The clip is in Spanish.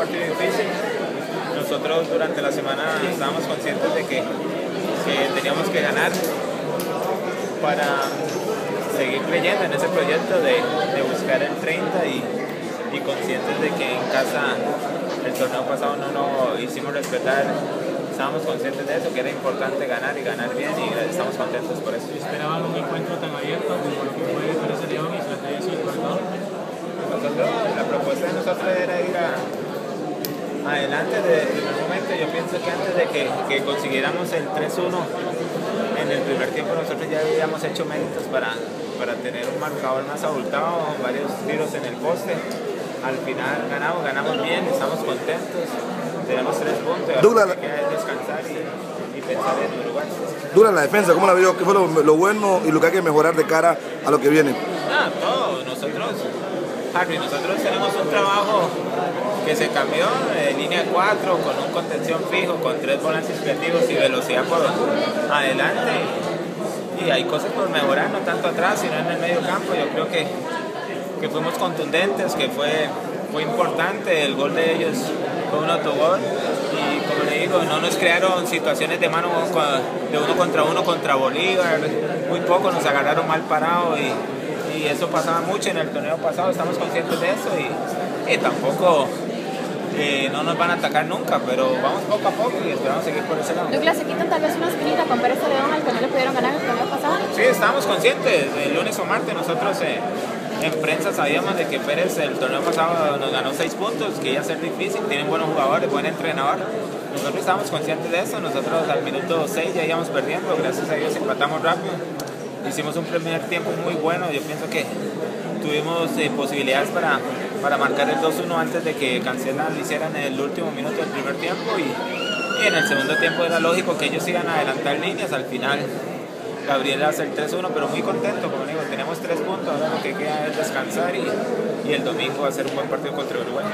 partido difícil. Nosotros durante la semana estábamos conscientes de que, teníamos que ganar para seguir creyendo en ese proyecto de, buscar el 30 y, y, conscientes de que en casa el torneo pasado no nos hicimos respetar estábamos conscientes de eso, que era importante ganar y ganar bien y estamos contentos por eso. ¿Esperaban un encuentro tan abierto como lo que fue ese León y Estrategia Nosotros, la propuesta de nosotros era ir a, adelante desde el momento. Yo pienso que antes de que, que consiguiéramos el 3-1 en el primer tiempo, nosotros ya habíamos hecho méritos para, para tener un marcador más abultado, varios tiros en el poste. Al final ganamos, ganamos bien, estamos contentos tenemos tres puntos. Dura la... descansar y, y, pensar en Uruguay. Dura la defensa, ¿cómo la vio? ¿Qué fue lo, lo, bueno y lo que hay que mejorar de cara a lo que viene? Ah, todo. Nosotros, Harvey, nosotros tenemos un trabajo que se cambió de línea 4 con un contención fijo, con tres volantes creativos y velocidad por adelante. Y hay cosas por mejorar, no tanto atrás, sino en el medio campo. Yo creo que, que fuimos contundentes, que fue, fue importante el gol de ellos fue un autogol y como le digo, no nos crearon situaciones de mano de uno contra uno contra Bolívar, muy poco nos agarraron mal parado y, eso pasaba mucho en el torneo pasado, estamos conscientes de eso y, tampoco eh, no nos van a atacar nunca, pero vamos poco a poco y esperamos seguir por ese lado. Douglas, ¿se quitan tal vez una espinita con Pérez León al que no le pudieron ganar el torneo pasado? Sí, estamos conscientes, el lunes o martes nosotros... Eh, en prensa sabíamos de que Pérez el torneo pasado nos ganó seis puntos, que iba a ser difícil, tienen buenos jugadores, buen entrenador. Nosotros estábamos conscientes de eso, nosotros al minuto 6 ya íbamos perdiendo, gracias a Dios empatamos rápido. Hicimos un primer tiempo muy bueno, yo pienso que tuvimos eh, posibilidades para, para marcar el 2-1 antes de que Cancela lo hicieran en el último minuto del primer tiempo y, y en el segundo tiempo era lógico que ellos iban a adelantar líneas, al final Gabriel hace el 3-1, pero muy contento, como digo, tenemos tres puntos, ahora lo que queda es descansar y, y el domingo hacer un buen partido contra Uruguay.